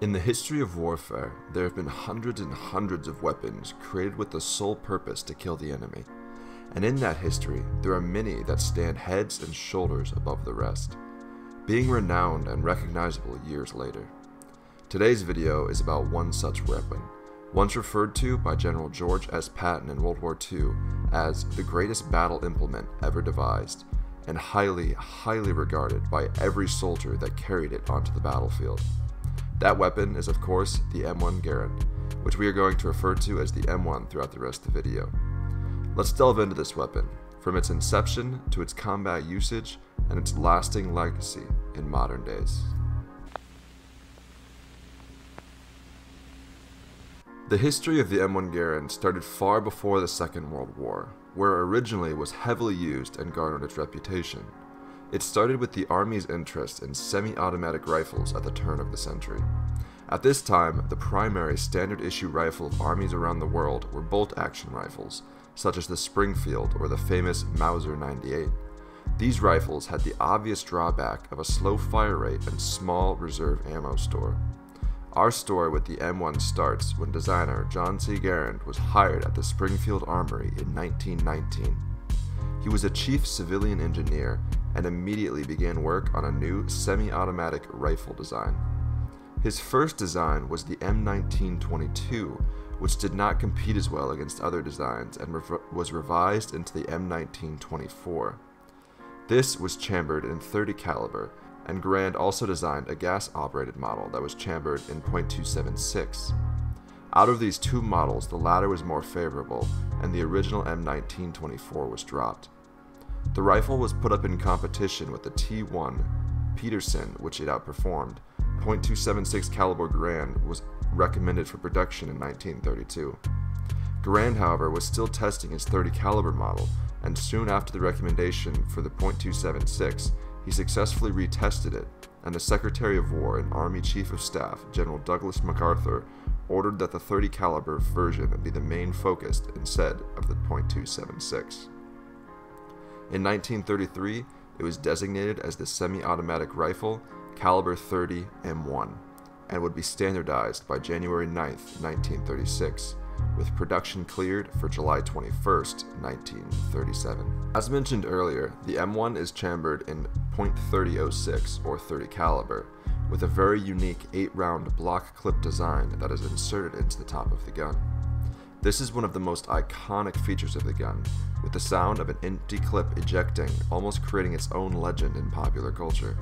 In the history of warfare, there have been hundreds and hundreds of weapons created with the sole purpose to kill the enemy. And in that history, there are many that stand heads and shoulders above the rest, being renowned and recognizable years later. Today's video is about one such weapon, once referred to by General George S. Patton in World War II as the greatest battle implement ever devised, and highly, highly regarded by every soldier that carried it onto the battlefield. That weapon is of course the M1 Garand, which we are going to refer to as the M1 throughout the rest of the video. Let's delve into this weapon, from its inception to its combat usage and its lasting legacy in modern days. The history of the M1 Garand started far before the Second World War, where it originally was heavily used and garnered its reputation. It started with the Army's interest in semi-automatic rifles at the turn of the century. At this time, the primary standard issue rifle of armies around the world were bolt-action rifles, such as the Springfield or the famous Mauser 98. These rifles had the obvious drawback of a slow fire rate and small reserve ammo store. Our story with the M1 starts when designer John C. Garand was hired at the Springfield Armory in 1919. He was a chief civilian engineer and immediately began work on a new semi-automatic rifle design. His first design was the M1922, which did not compete as well against other designs and was revised into the M1924. This was chambered in 30 caliber, and Garand also designed a gas-operated model that was chambered in .276. Out of these two models, the latter was more favorable, and the original M1924 was dropped. The rifle was put up in competition with the T1 Pedersen, which it outperformed. .276 caliber Garand was recommended for production in 1932. Garand, however, was still testing his 30 caliber model, and soon after the recommendation for the .276, he successfully retested it, and the Secretary of War and Army Chief of Staff, General Douglas MacArthur, ordered that the 30 caliber version be the main focus instead of the .276. In 1933, it was designated as the semi-automatic rifle caliber 30 M1 and would be standardized by January 9, 1936, with production cleared for July 21, 1937. As mentioned earlier, the M1 is chambered in .3006 or 30 caliber, with a very unique 8-round block clip design that is inserted into the top of the gun. This is one of the most iconic features of the gun, with the sound of an empty clip ejecting almost creating its own legend in popular culture.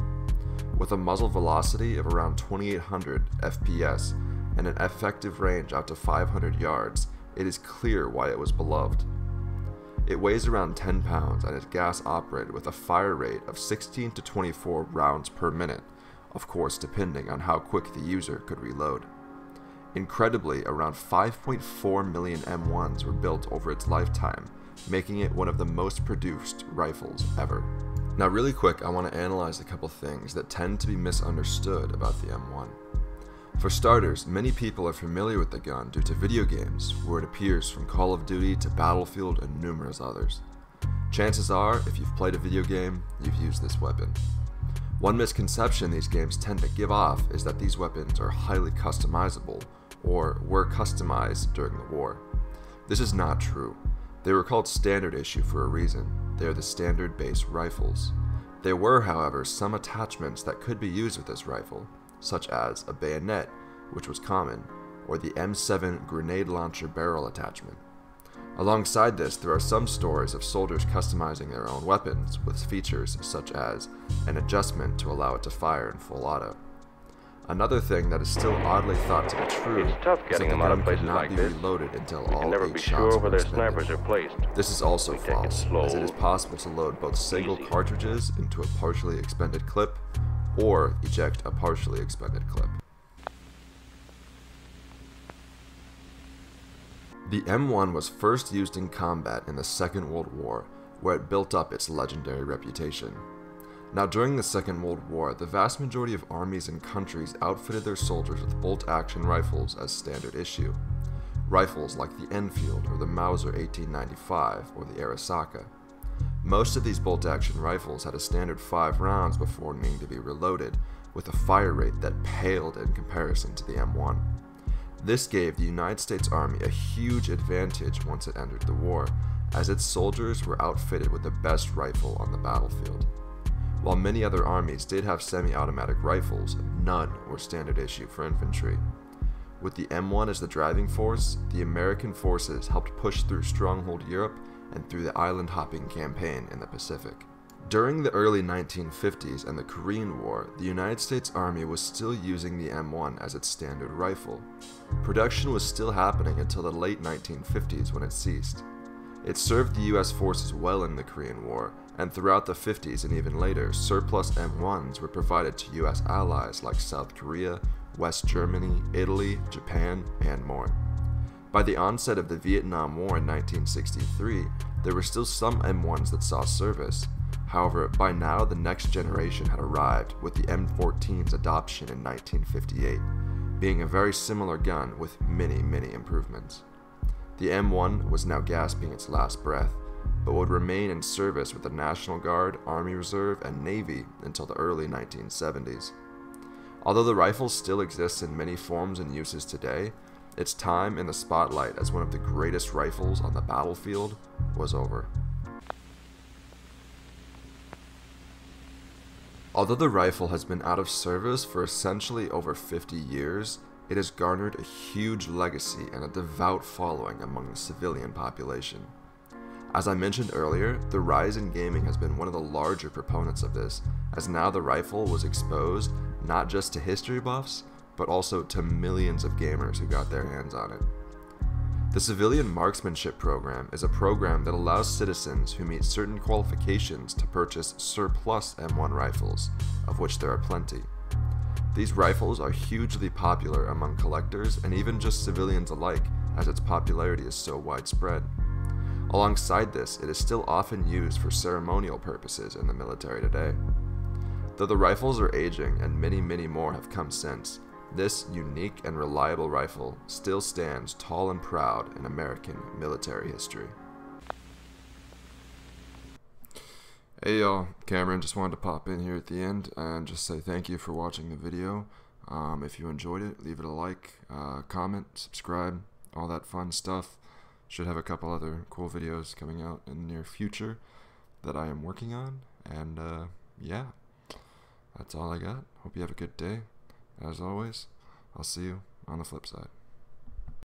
With a muzzle velocity of around 2800 FPS and an effective range out to 500 yards, it is clear why it was beloved. It weighs around 10 pounds and is gas operated with a fire rate of 16 to 24 rounds per minute, of course depending on how quick the user could reload. Incredibly, around 5.4 million M1s were built over its lifetime, making it one of the most produced rifles ever. Now really quick, I want to analyze a couple things that tend to be misunderstood about the M1. For starters, many people are familiar with the gun due to video games, where it appears from Call of Duty to Battlefield and numerous others. Chances are, if you've played a video game, you've used this weapon. One misconception these games tend to give off is that these weapons are highly customizable, or were customized during the war. This is not true. They were called standard issue for a reason. They are the standard base rifles. There were, however, some attachments that could be used with this rifle, such as a bayonet, which was common, or the M7 grenade launcher barrel attachment. Alongside this, there are some stories of soldiers customizing their own weapons with features such as an adjustment to allow it to fire in full auto. Another thing that is still oddly thought to be true it's tough is that getting the gun could places not like be this. reloaded until all never eight be shots sure where their snipers are placed. This is also We it false, slow, as it is possible to load both single easy. cartridges into a partially expended clip, or eject a partially expended clip. The M1 was first used in combat in the Second World War, where it built up its legendary reputation. Now, during the Second World War, the vast majority of armies and countries outfitted their soldiers with bolt action rifles as standard issue. Rifles like the Enfield or the Mauser 1895 or the Arisaka. Most of these bolt action rifles had a standard 5 rounds before needing to be reloaded, with a fire rate that paled in comparison to the M1. This gave the United States Army a huge advantage once it entered the war, as its soldiers were outfitted with the best rifle on the battlefield. While many other armies did have semi automatic rifles, none were standard issue for infantry. With the M1 as the driving force, the American forces helped push through Stronghold Europe and through the island hopping campaign in the Pacific. During the early 1950s and the Korean War, the United States Army was still using the M1 as its standard rifle. Production was still happening until the late 1950s when it ceased. It served the US forces well in the Korean War, and throughout the 50s and even later, surplus M1s were provided to US allies like South Korea, West Germany, Italy, Japan, and more. By the onset of the Vietnam War in 1963, there were still some M1s that saw service. However, by now the next generation had arrived with the M14's adoption in 1958, being a very similar gun with many, many improvements. The M1 was now gasping its last breath, but would remain in service with the National Guard, Army Reserve, and Navy until the early 1970s. Although the rifle still exists in many forms and uses today, its time in the spotlight as one of the greatest rifles on the battlefield was over. Although the rifle has been out of service for essentially over 50 years, it has garnered a huge legacy and a devout following among the civilian population. As I mentioned earlier, the rise in gaming has been one of the larger proponents of this, as now the rifle was exposed not just to history buffs, but also to millions of gamers who got their hands on it. The Civilian Marksmanship Program is a program that allows citizens who meet certain qualifications to purchase surplus M1 rifles, of which there are plenty. These rifles are hugely popular among collectors and even just civilians alike, as its popularity is so widespread. Alongside this, it is still often used for ceremonial purposes in the military today. Though the rifles are aging and many, many more have come since, this unique and reliable rifle still stands tall and proud in American military history. Hey y'all, Cameron just wanted to pop in here at the end and just say thank you for watching the video. Um, if you enjoyed it, leave it a like, uh, comment, subscribe, all that fun stuff. Should have a couple other cool videos coming out in the near future that I am working on. And uh, yeah, that's all I got. Hope you have a good day. As always, I'll see you on the flip side.